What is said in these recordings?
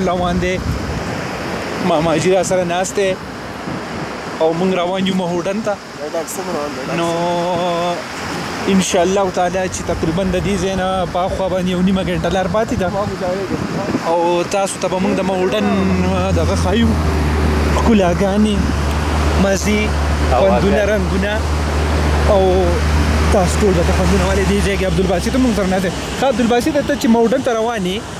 روان دی ماماجي را سره ناست دی او موږ روان یو مهوډن ته نو ان شاء الله تعالی چې تقریبا د دې زینا په خو باندې یو نیمه غنټه لار پاتې ده او تاسو ته به موږ د مهوډن دغه خایو ښکلاګانې مزي خوندونه رنګونه او تاسو ټول به خوندونه ولې دې ځای کې عبدالباسط موږ سره نه دی ښه عبدالباسط ته چې مهوډن ته روانې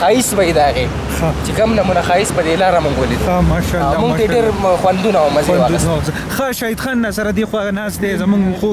خایس وای دا غي چې کوم نمونه خایس په دې لار مونږ ولید ها ماشاءالله مونږ ډېر خوندونه او مزه واخیست ښه شهید خان سره دی خو ناس دی زمونږ خو